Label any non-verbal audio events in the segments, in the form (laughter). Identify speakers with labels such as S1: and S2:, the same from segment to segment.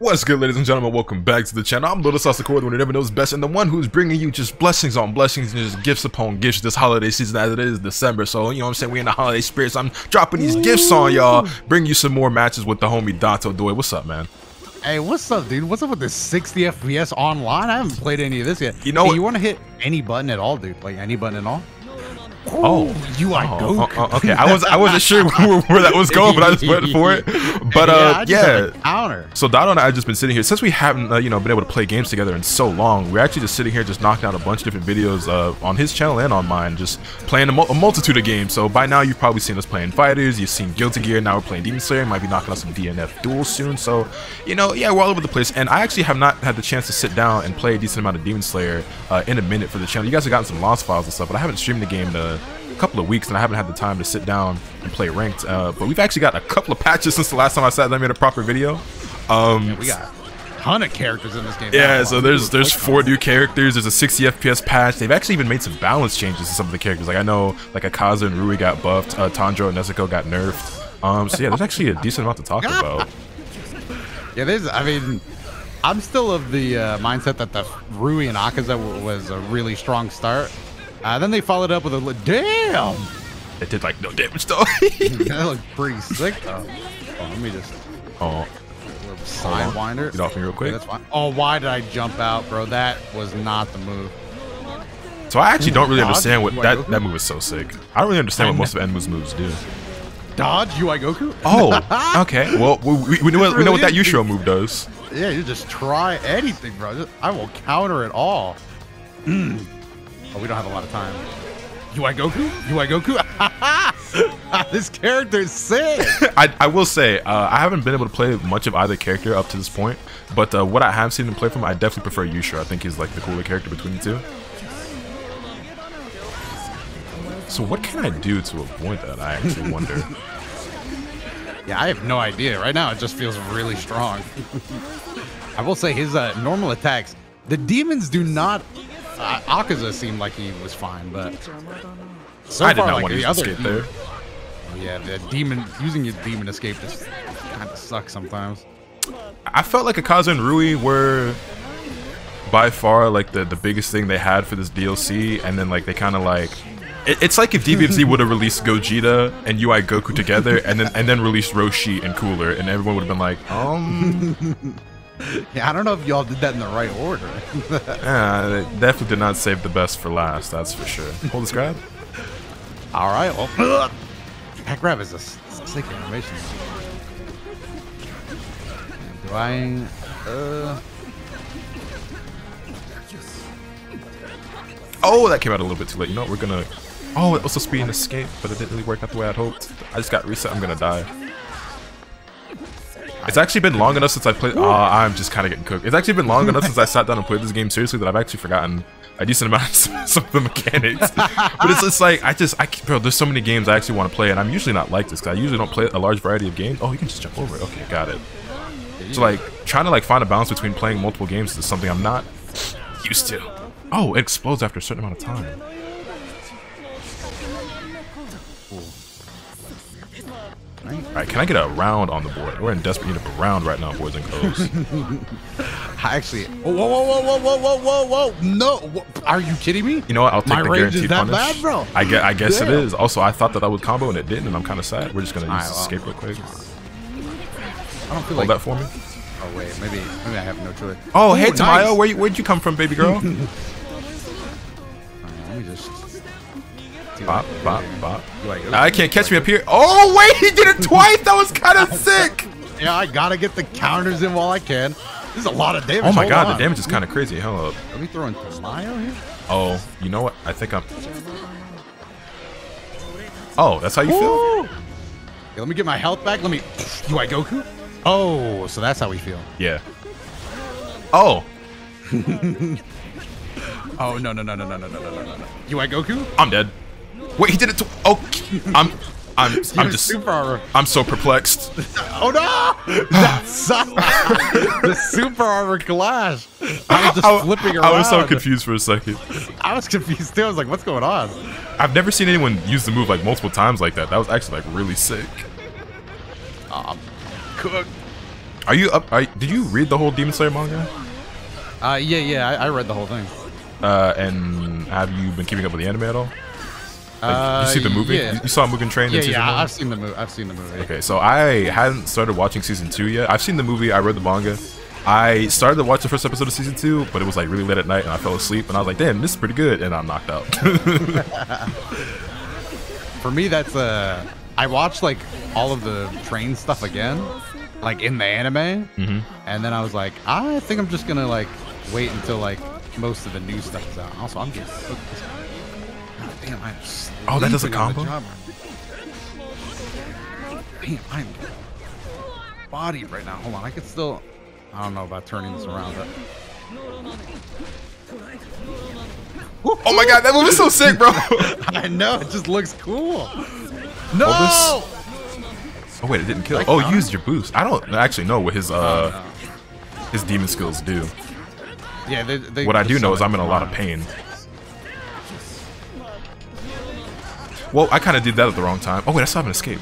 S1: What's good, ladies and gentlemen? Welcome back to the channel. I'm Lotus Asakura, the one who never knows best, and the one who's bringing you just blessings on blessings and just gifts upon gifts this holiday season as it is December. So, you know what I'm saying? we're in the holiday spirits. I'm dropping these gifts on y'all. Bring you some more matches with the homie Dotodoya. What's up, man?
S2: Hey, what's up, dude? What's up with this 60 FPS online? I haven't played any of this yet.
S1: You know
S2: hey, you want to hit any button at all, dude? Like any button at all?
S1: Oh,
S2: you are
S1: Oh,
S2: Goku.
S1: oh, oh, okay. I was I wasn't sure (laughs) where, where that was going, but I just went for it. (laughs) But
S2: yeah,
S1: uh,
S2: I just have
S1: yeah.
S2: counter.
S1: So Doto and I have just been sitting here since we haven't, uh, you know, been able to play games together in so long. We're actually just sitting here, just knocking out a bunch of different videos uh, on his channel and on mine, just playing a, mul- a multitude of games. So by now you've probably seen us playing fighters, you've seen Guilty Gear. Now we're playing Demon Slayer. Might be knocking out some DNF duels soon. So you know, yeah, we're all over the place. And I actually have not had the chance to sit down and play a decent amount of Demon Slayer uh, in a minute for the channel. You guys have gotten some lost files and stuff, but I haven't streamed the game a couple of weeks, and I haven't had the time to sit down and play ranked. Uh, but we've actually got a couple of patches since the last time I sat down and made a proper video. Um,
S2: We got a ton of characters in this game.
S1: yeah, so there's there's four new characters. There's a 60 FPS patch. They've actually even made some balance changes to some of the characters. Like I know, like Akaza and Rui got buffed. Uh, Tanjiro and Nezuko got nerfed. Um, so yeah, there's actually a decent amount to talk (laughs) about.
S2: Yeah, there's. I mean, I'm still of the uh, mindset that the Rui and Akaza w- was a really strong start. Uh, then they followed up with a damn.
S1: It did like no damage though. (laughs) (laughs)
S2: that looked pretty sick though. Oh, let me just
S1: oh,
S2: sidewinder.
S1: Get off me real
S2: Okay,
S1: quick.
S2: that's fine. Oh, why did I jump out, bro? That was not the move.
S1: so I actually don't really
S2: Dodge?
S1: understand what that that move is so sick. I don't really understand what most of Enmu's moves do.
S2: Dodge UI Goku?
S1: Oh, okay. (laughs) Well, we, we, we know what we know what that Yushiro move does.
S2: Yeah, you just try anything, bro. I will counter it all. Mm. Oh, we don't have a lot of time. UI Goku? UI Goku? (laughs) this character is sick. (laughs)
S1: I, I will say uh, I haven't been able to play much of either character up to this point, but uh, what I have seen him play from, I definitely prefer Yushiro. I think he's like the cooler character between the two. So what can I do to avoid that? I actually wonder. (laughs)
S2: Yeah, I have no idea. Right now, it just feels really strong. I will say his uh, normal attacks. The demons do not. Uh, Akaza seemed like he was fine, but so
S1: I did
S2: far,
S1: not
S2: like
S1: want to
S2: the other
S1: escape there.
S2: Yeah, the demon using your demon escape just kind of sucks sometimes.
S1: I felt like Akaza and Rui were by far like the, the biggest thing they had for this DLC, and then like they kind of like it's like if DBFZ (laughs) would have released Gogeta and UI Goku together, and then and then released Roshi and Cooler, and everyone would have been like, um, (laughs)
S2: Yeah, I don't know if y'all did that in the right order. (laughs)
S1: yeah, they definitely did not save the best for last. That's for sure. Hold this grab.
S2: All right, well, (clears throat) that grab is a sick animation. Do I? Uh,
S1: Oh, that came out a little bit too late. You know what? We're gonna. Oh, it also speed and escape, but it didn't really work out the way I'd hoped. I just got reset. I'm gonna die. It's actually been long enough since I played. Oh, I'm just kind of getting cooked. It's actually been long enough since I (laughs) sat down and played this game seriously that I've actually forgotten a decent amount of (laughs) some, of the mechanics. but it's just like I just I bro. There's so many games I actually want to play, and I'm usually not like this because I usually don't play a large variety of games. Oh, you can just jump over it. Okay, got it. So like trying to like find a balance between playing multiple games is something I'm not used to. Oh, it explodes after a certain amount of time. Alright, can I get a round on the board? We're in desperate need of a round right now, boys and girls. (laughs)
S2: I actually. Whoa, whoa, whoa, whoa, whoa, whoa, whoa, whoa! No, are you kidding me?
S1: You know what? I'll take
S2: My
S1: the
S2: range is
S1: guaranteed
S2: that
S1: punish.
S2: bad, bro?
S1: I guess, I guess it is. Also, I thought that that would combo and it didn't, and I'm kind of sad. We're just gonna use
S2: well.
S1: escape real quick.
S2: I don't feel
S1: Hold
S2: like.
S1: that for me.
S2: Oh wait, maybe maybe I have no choice.
S1: Oh, hey Tamayo,
S2: nice.
S1: where where'd you come from, baby girl? (laughs) bop, bop, bop.
S2: Do I
S1: can't catch me up here. Oh wait, he did it (laughs) twice. That was kind of sick.
S2: Yeah, I gotta get the counters in while I can. This is a lot of damage.
S1: Oh my
S2: Hold
S1: god,
S2: on.
S1: the damage is kind of crazy. Hold up.
S2: Let me throw in Tamayo here.
S1: Oh, you know what? I think I'm. Oh, that's how you feel?
S2: Woo! Okay, let me get my health back. Let me. Do I Goku? Oh, so that's how we feel.
S1: Yeah. Oh, (laughs)
S2: Oh no no no no no no no no no no no. You I Goku?
S1: I'm dead. Wait, he did it. To- oh, I'm, I'm, (laughs) I'm just,
S2: super armor.
S1: I'm so perplexed. (laughs)
S2: Oh no! That's (laughs) the super armor clash. I was just
S1: I,
S2: flipping around.
S1: I was so confused for a second.
S2: I was confused too. I was like, "What's going on?"
S1: I've never seen anyone use the move like multiple times like that. That was actually like really sick.
S2: Um, cook.
S1: Are you up? Are, did you read the whole Demon Slayer manga?
S2: Uh, yeah, yeah, I, I read the whole thing.
S1: Uh, and have you been keeping up with the anime at all? Like,
S2: Uh,
S1: you see the movie?
S2: yeah.
S1: You, saw Mugen Train
S2: Yeah,
S1: in season
S2: yeah,
S1: one?
S2: I've seen the movie. I've seen the movie.
S1: Okay, so I hadn't started watching season two yet. I've seen the movie. I read the manga. I started to watch the first episode of season two, but it was like really late at night, and I fell asleep. And I was like, "Damn, this is pretty good," and I'm knocked out. (laughs)
S2: For me, that's uh, I watched like all of the train stuff again, like in the anime,
S1: Mhm.
S2: and then I was like, I think I'm just gonna like wait until like most of the new stuff is out. Also, I'm getting I'm
S1: Oh, that does a
S2: sleeping on the
S1: combo?
S2: Damn, I'm bodied right now. Hold on, I could still. I don't know about turning this around, but
S1: oh my god, that movie is so sick, bro. (laughs)
S2: I know it just looks cool. No.
S1: Oh, oh wait, it didn't kill. Oh, you used your boost. I don't actually know what his uh
S2: Oh,
S1: his demon skills do.
S2: Yeah, they, they
S1: What I do know is I'm in a lot of pain. Well, I kind of did that at the wrong time. Oh wait, I still have an escape.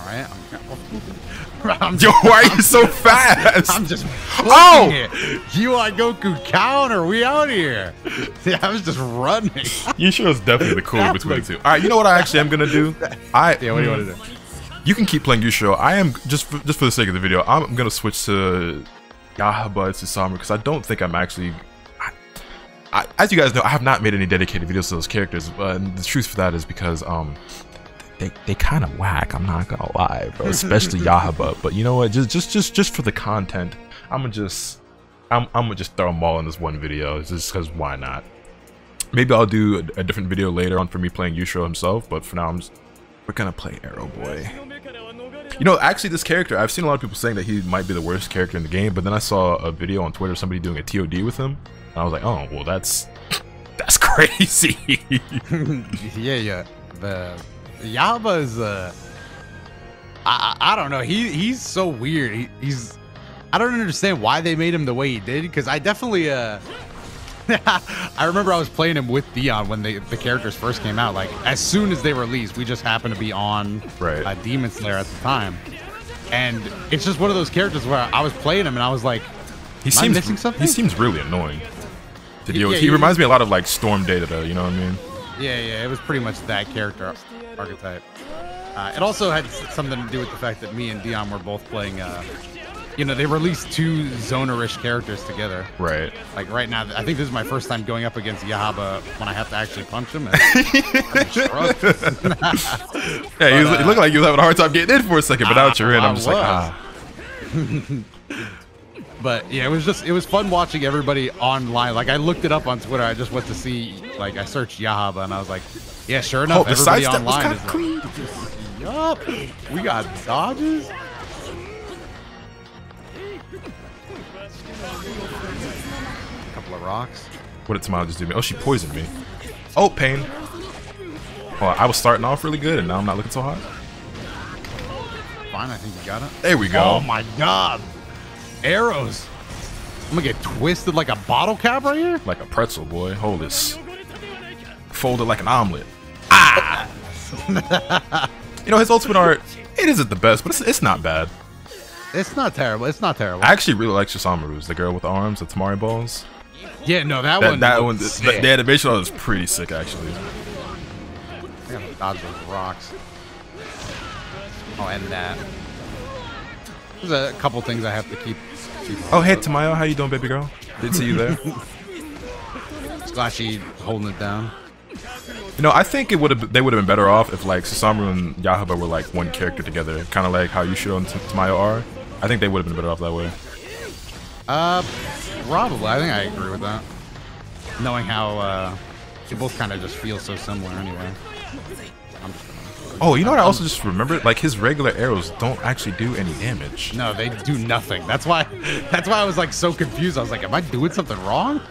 S2: All right, I'm, (laughs)
S1: Yo, why are you so (laughs) fast?
S2: I'm just
S1: Oh!
S2: oh UI Goku counter. We out here. (laughs) See, I was just running.
S1: You sure it's definitely the cooler between the two. All right, you know what I actually am gonna do? I
S2: Yeah, what do you want to do?
S1: You can keep playing Yusho. I am just for, just for the sake of the video. I'm gonna switch to Yahaba Tsusamu because I don't think I'm actually. I, as you guys know, I have not made any dedicated videos to those characters, but the truth for that is because um, they they kind of whack. I'm not gonna lie, bro. Especially (laughs) Yahaba. But you know what? Just just just just for the content, I'm gonna just I'm I'm gonna just throw them all in this one video, just because why not? Maybe I'll do a, a different video later on for me playing Yusho himself, but for now I'm just we're gonna play Arrow Boy. You know, actually, this character, I've seen a lot of people saying that he might be the worst character in the game, but then I saw a video on Twitter, of somebody doing a TOD with him, I was like, oh, well, that's that's (laughs) crazy. (laughs)
S2: yeah, yeah. The Yaba is uh, I I don't know. He he's so weird. He, he's I don't understand why they made him the way he did because I definitely uh. (laughs) I remember I was playing him with Dion when they, the characters first came out. Like as soon as they released, we just happened to be on
S1: Right.
S2: uh, Demon Slayer at the time, and it's just one of those characters where I was playing him and I was like,
S1: he seems
S2: missing something?
S1: he seems really annoying to deal with.
S2: Yeah,
S1: He
S2: he-
S1: reminds me a lot of like Storm Deidara, you know what I mean?
S2: Yeah, yeah, it was pretty much that character archetype. Uh, it also had something to do with the fact that me and Dion were both playing. Uh, you know, they released two Zonerish characters together.
S1: Right.
S2: Like right now, I think this is my first time going up against Yahaba when I have to actually punch him. And. (laughs)
S1: Yeah, he, was,
S2: But,
S1: he
S2: uh,
S1: looked like you was having a hard time getting in for a second, but now that you're in, I'm just like, ah.
S2: But yeah, it was just it was fun watching everybody online. Like I looked it up on Twitter. I just went to see like I searched Yahaba and I was like, yeah, sure enough,
S1: Oh, the
S2: everybody
S1: sidestep was
S2: online is like,
S1: clean.
S2: Yup. We got dodges. A couple of rocks.
S1: What did Tamara just do me? Oh, she poisoned me. Oh, pain. Well, I was starting off really good, and now I'm not looking so hot.
S2: Fine, I think you got it.
S1: There we go.
S2: Oh my god. Arrows. I'm gonna get twisted like a bottle cap right here.
S1: Like a pretzel, boy. Hold this. Folded like an omelet. Ah! (laughs) you know, his ultimate art, it isn't the best, but it's, it's not bad.
S2: It's not terrible. It's not terrible.
S1: I actually really like Susamaru's, the girl with the arms, the temari balls.
S2: yeah, no, that,
S1: That,
S2: one.
S1: that one, the, the animation on it is pretty sick, actually.
S2: Dodge those rocks. Oh, and that. There's a couple things I have to keep. Keep
S1: Oh, hey, Tamayo, how you doing, baby girl? Did see you there. (laughs)
S2: Splashy holding it down.
S1: You know, I think it would have they would have been better off if like Susamaru and Yahaba were like one character together, kind of like how Yushiro and T- Tamayo are. I think they would have been better off that way.
S2: Uh, probably. I think I agree with that. Knowing how uh, they both kind of just feel so similar anyway. I'm just gonna,
S1: Oh, you know what? I also just remembered, like his regular arrows don't actually do any damage.
S2: no, they do nothing. That's why. That's why I was like so confused. I was like, am I doing something wrong? (laughs)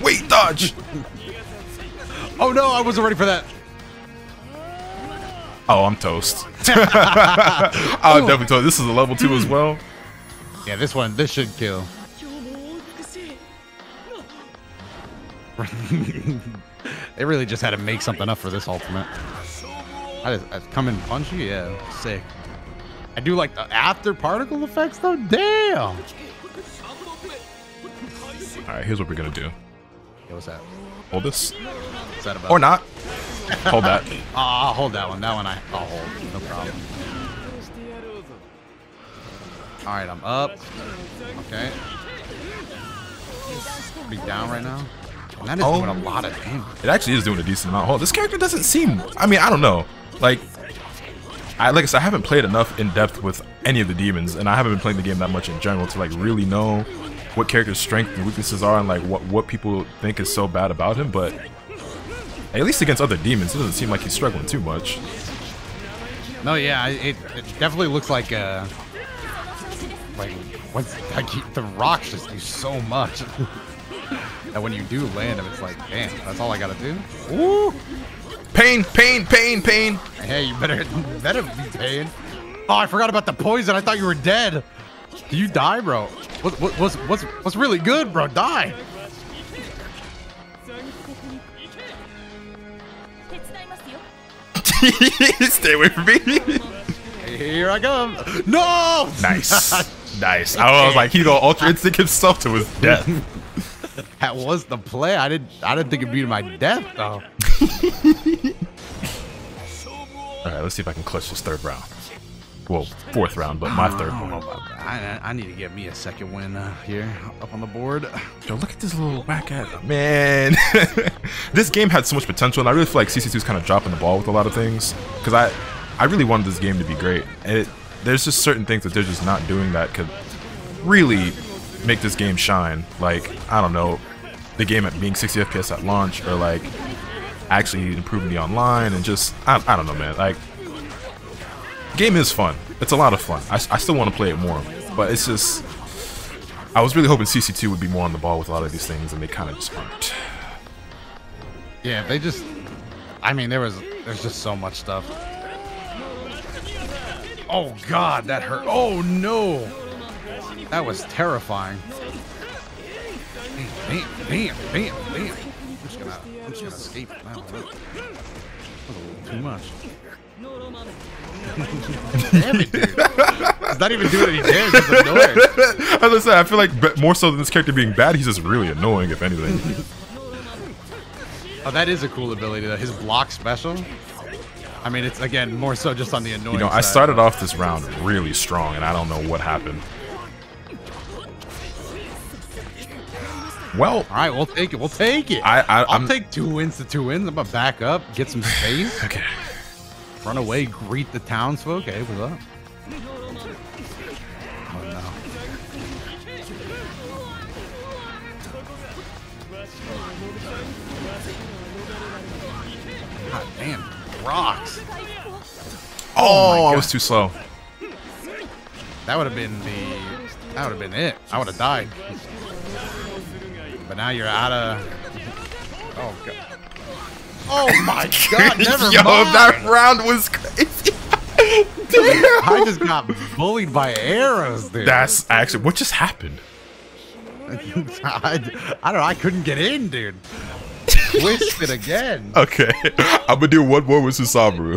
S1: Wait, dodge!
S2: oh no, I wasn't ready for that.
S1: Oh, I'm toast. (laughs) (laughs) I'm definitely toast. This is a level two as well.
S2: Yeah, this one, this should kill. They really just had to make something up for this ultimate. I just I come in punchy, yeah, sick. I do like the after particle effects though. Damn.
S1: All right, here's what we're gonna do.
S2: Yeah, what's that?
S1: Hold this,
S2: that
S1: or not. Hold that. (laughs)
S2: Ah, I'll hold that one. That one I, I'll hold. No problem. All right, I'm up. Okay. Be down right now. That is
S1: Oh.
S2: doing a lot of damage.
S1: It actually is doing a decent amount. Oh, this character doesn't seem. I mean, I don't know. Like, I like I said, I haven't played enough in depth with any of the demons, and I haven't been playing the game that much in general to like really know what character's strengths and weaknesses are, and like what what people think is so bad about him. But at least against other demons, it doesn't seem like he's struggling too much.
S2: No, yeah, it, it definitely looks like uh, like what's like he- the rocks just do so much (laughs) that when you do land them, it's like, damn, that's all I gotta do. Ooh!
S1: Pain, pain, pain, pain.
S2: Hey, you better, (laughs) you better be pain. Oh, I forgot about the poison. I thought you were dead. You die, bro. What, what, what's, what's, what's really good, bro? Die. (laughs)
S1: Stay away from me.
S2: Here I come. No!
S1: Nice. (laughs) nice. I was like, he gonna ultra instinct himself to his death
S2: that was the play. I didn't I didn't think it'd be to my death though. (laughs)
S1: All right, let's see if I can clutch this third round. Well, fourth round, but my third
S2: I
S1: one.
S2: about. I, I need to get me a second win uh, here up on the board.
S1: Yo, look at this little whack at man. (laughs) this game had so much potential, and I really feel like CC2 is kind of dropping the ball with a lot of things. Because I, I really wanted this game to be great, and it, there's just certain things that they're just not doing that could really make this game shine. Like I don't know, the game at being 60 FPS at launch, or like actually improving the online, and just I, I don't know, man. Like game is fun. It's a lot of fun. I, I still want to play it more, but it's just I was really hoping CC2 would be more on the ball with a lot of these things, and they kind of just aren't.
S2: Yeah, they just. I mean, there was there's just so much stuff. Oh God, that hurt. Oh no, that was terrifying. Bam, bam, bam, bam. I'm just gonna, I'm just gonna escape now. That was a little too much. Damn it, dude. It's not even doing any damage. It's annoying.
S1: As (laughs) I said, I feel like more so than this character being bad, he's just really annoying, if anything.
S2: Oh, that is a cool ability. Though. His block special. I mean, it's again more so just on the annoying.
S1: You know, I started off this round really strong, and I don't know what happened. Well,
S2: All right, we'll take it. We'll take it.
S1: I- I-
S2: will take two wins to two wins. I'm gonna back up, get some space, (laughs)
S1: okay.
S2: run away, greet the townsfolk. Hey, what's up? Oh no. God damn, rocks.
S1: Oh, oh
S2: my
S1: I was too slow.
S2: That would have been the. That would have been it. I would have died. But now you're out of. Oh god. Oh my (laughs) god! Never
S1: Yo,
S2: mind.
S1: that round was crazy. (laughs) Damn.
S2: I just got bullied by arrows, dude.
S1: That's actually what just happened. (laughs)
S2: I, I don't know. I couldn't get in, dude. Twisted again.
S1: Okay, I'm gonna do one more with Susamu.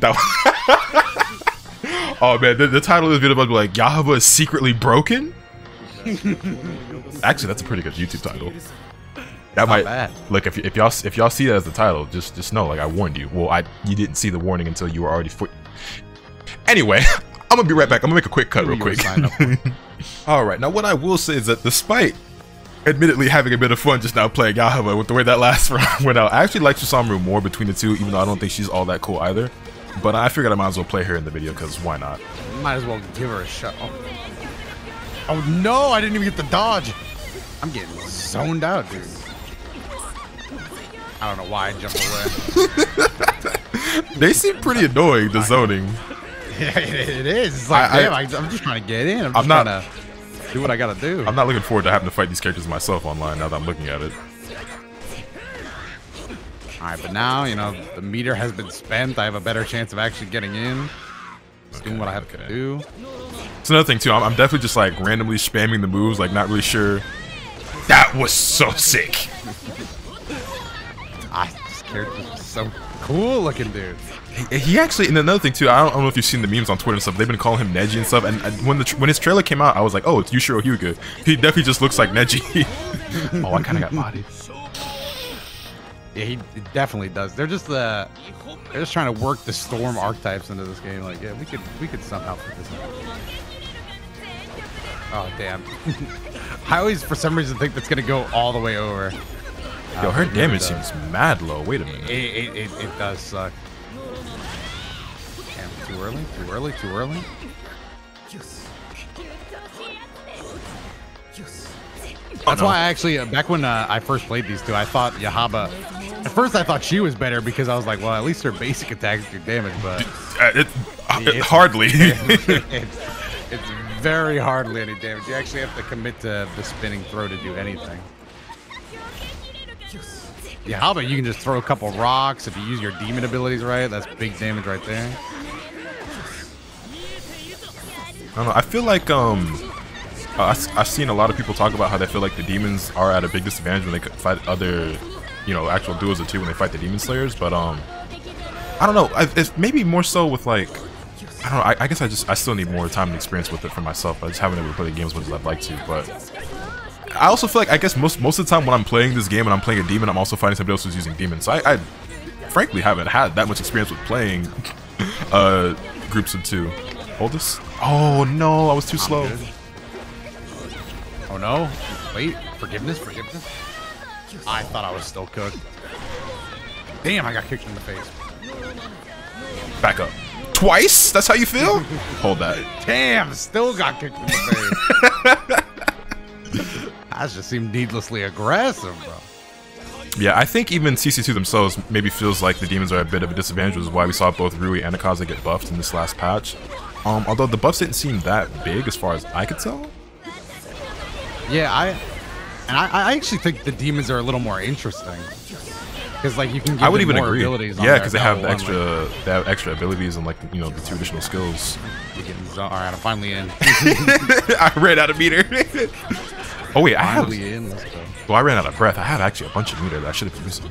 S1: that was- oh man, the, the title of this video might be like Yahaba is secretly broken. Actually, that's a pretty good YouTube title. That might
S2: bad.
S1: look if, if y'all if y'all see that as the title, just just know like I warned you. Well, I you didn't see the warning until you were already foot. Anyway, (laughs) I'm gonna be right back. I'm gonna make a quick cut,
S2: Who
S1: real quick.
S2: signed up for. (laughs)
S1: All right, now what I will say is that despite admittedly having a bit of fun just now playing Yahaba with the way that last (laughs) round went out, I actually like Susamu more between the two, even though I don't think she's all that cool either. But I figured I might as well play her in the video because why not?
S2: Might as well give her a shot. Oh. Oh, no! I didn't even get the dodge. I'm getting zoned out, dude. I don't know why I jumped away. (laughs)
S1: They seem pretty annoying, the zoning. (laughs)
S2: Yeah, it, it is. It's like,
S1: I- I-
S2: damn, I, am just trying to get in. I'm,
S1: I'm not-
S2: trying to do what I gotta do.
S1: I'm not looking forward to having to fight these characters myself online now that I'm looking at it.
S2: All right, but now you know the meter has been spent. I have a better chance of actually getting in. Just doing what I have to do.
S1: It's another thing too. I'm, I'm definitely just like randomly spamming the moves, like not really sure That was so sick.
S2: I this character's just so cool looking, dude.
S1: He, he actually, and another thing too, I don't, I don't know if you've seen the memes on Twitter and stuff. They've been calling him Neji and stuff. And, when the when his trailer came out, I was like, oh, it's Yushiro Hyuga. He definitely just looks like Neji. (laughs) oh, I kind of got bodied.
S2: Yeah, he definitely does. They're just the they're just trying to work the storm archetypes into this game. Like, yeah, we could we could somehow put this. In. Oh damn! (laughs) I always, for some reason, think that's gonna go all the way over.
S1: Yo, her damage seems mad low. Wait a minute.
S2: it, it, it does suck. Damn, too early? Too early? Too early? That's why I actually, uh, back when uh, I first played these two, I thought Yahaba. At first, I thought she was better because I was like, well, at least her basic attacks do damage, but
S1: Uh, it, uh, (laughs) hardly. (laughs)
S2: it's, it's very hardly any damage. You actually have to commit to the spinning throw to do anything. Yeah, how about you can just throw a couple rocks if you use your demon abilities right? That's big damage right there.
S1: I don't know. I feel like um, I s- I've seen a lot of people talk about how they feel like the demons are at a big disadvantage when they fight other, you know, actual duos or two when they fight the demon slayers. But um, I don't know. I, it's maybe more so with like, I don't know. I, I guess I just I still need more time and experience with it for myself. I just haven't able to play the game as much as I'd like to. But I also feel like I guess most most of the time when I'm playing this game and I'm playing a demon, I'm also finding somebody else who's using demons. So I, I frankly haven't had that much experience with playing (laughs) uh groups of two. Hold this. Oh no, I was too slow.
S2: Oh no! Wait, forgiveness, forgiveness. I thought I was still cooked. Damn, I got kicked in the face.
S1: Back up. Twice? That's how you feel? (laughs) Hold that.
S2: Damn, still got kicked in the face. that just seemed needlessly aggressive, bro.
S1: Yeah, I think even CC2 themselves maybe feels like the demons are a bit of a disadvantage, which is why we saw both Rui and Akaza get buffed in this last patch. Um, although the buffs didn't seem that big as far as I could tell.
S2: Yeah, I and I, I actually think the demons are a little more interesting because like you can
S1: I would even agree.
S2: abilities. on
S1: Yeah, because they have
S2: one,
S1: extra they have extra abilities and like you know the two additional skills.
S2: like, you getting zo- all right, I'm finally in. (laughs)
S1: I ran out of meter. (laughs) oh wait, I have.
S2: finally in. Let's go.
S1: Well, I ran out of breath. I have actually a bunch of meter that I should have been using.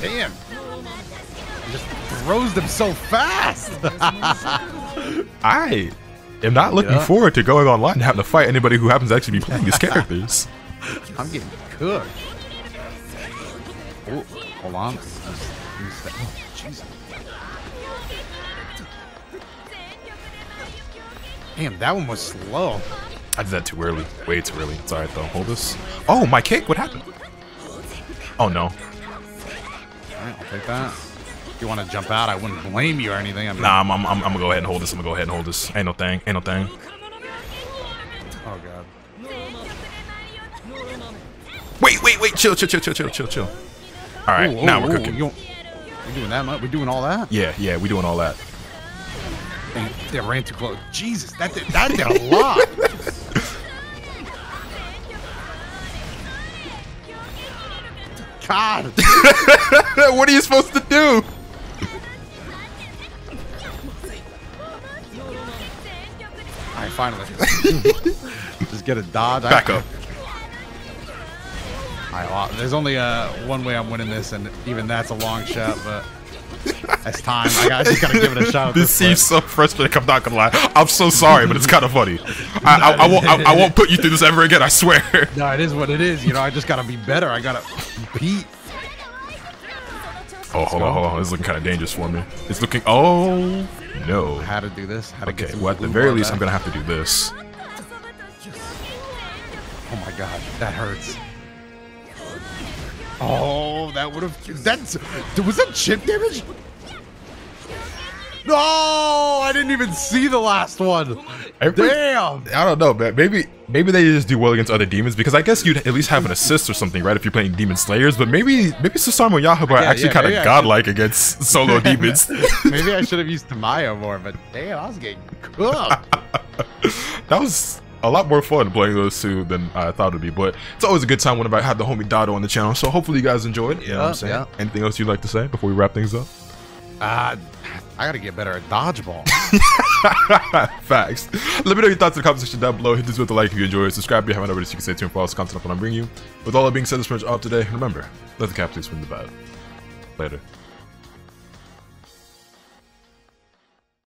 S2: Damn. He just throws them so fast. (laughs)
S1: I am not looking
S2: Yeah.
S1: forward to going online and having to fight anybody who happens to actually be playing these characters.
S2: I'm getting cooked. Oh, hold on. Let's use that- oh, Jesus. Damn, that one was slow.
S1: I did that too early. Way too early. It's alright though. Hold this. Oh, my kick? What happened? Oh no.
S2: Alright, I'll take that. If you want to jump out, I wouldn't blame you or anything. I mean,
S1: Nah, I'm, I'm, I'm, I'm gonna go ahead and hold this. I'm gonna go ahead and hold this. Ain't no thing. Ain't no thing. Wait, wait, wait. Chill, chill, chill, chill, chill, chill, chill. Alright,
S2: Ooh,
S1: now
S2: ooh,
S1: we're cooking.
S2: You, we doing that much? We're doing all that?
S1: Yeah, yeah, we're doing all that.
S2: Dang, They ran too close. Jesus, that did, that did a lot. (laughs) God. (laughs)
S1: what are you supposed to do?
S2: All right, finally. (laughs) Just get a dodge.
S1: Back up.
S2: All right, well, there's only uh, one way I'm winning this, and even that's a long shot, but that's time. I, got, I just gotta give it a shot.
S1: This
S2: this
S1: seems so frustrating. I'm not gonna lie. I'm so sorry, but it's kind of funny. (laughs) I, I, I won't. I, I won't put you through this ever again. I swear. (laughs)
S2: No, it is what it is. You know, I just gotta be better. I gotta compete.
S1: Oh, hold on, hold on. This is looking kind of dangerous for me. It's looking. Oh no.
S2: How to do this? How to get
S1: Okay.
S2: some
S1: Well, at the very least, I'm gonna have to do this.
S2: Oh my god, that hurts. Oh, that would have. That's. Was that chip damage? No, I didn't even see the last one.
S1: Every-
S2: Damn.
S1: I don't know, man. Maybe maybe they just do well against other demons because I guess you'd at least have an assist or something, right? If you're playing demon slayers, but maybe maybe Susanoo and Yahoo are
S2: Yeah,
S1: actually
S2: yeah,
S1: kind of godlike against solo (laughs) demons.
S2: Maybe I should have used Tamayo more, but damn, I was getting cooked. (laughs)
S1: that was a lot more fun playing those two than I thought it would be. But it's always a good time whenever I have the homie Doto on the channel. So hopefully you guys enjoyed. You know what I'm
S2: Yeah,
S1: saying?
S2: yeah.
S1: Anything else you'd like to say before we wrap things up?
S2: Uh, I gotta get better at dodgeball. (laughs)
S1: Facts. Let me know your thoughts in the comment section down below. Hit this with a like if you enjoy it. Subscribe if you haven't already so you can stay tuned for all this content up when I bring you. With all that being said, this much up today. Remember, let the capitalists win the battle. Later.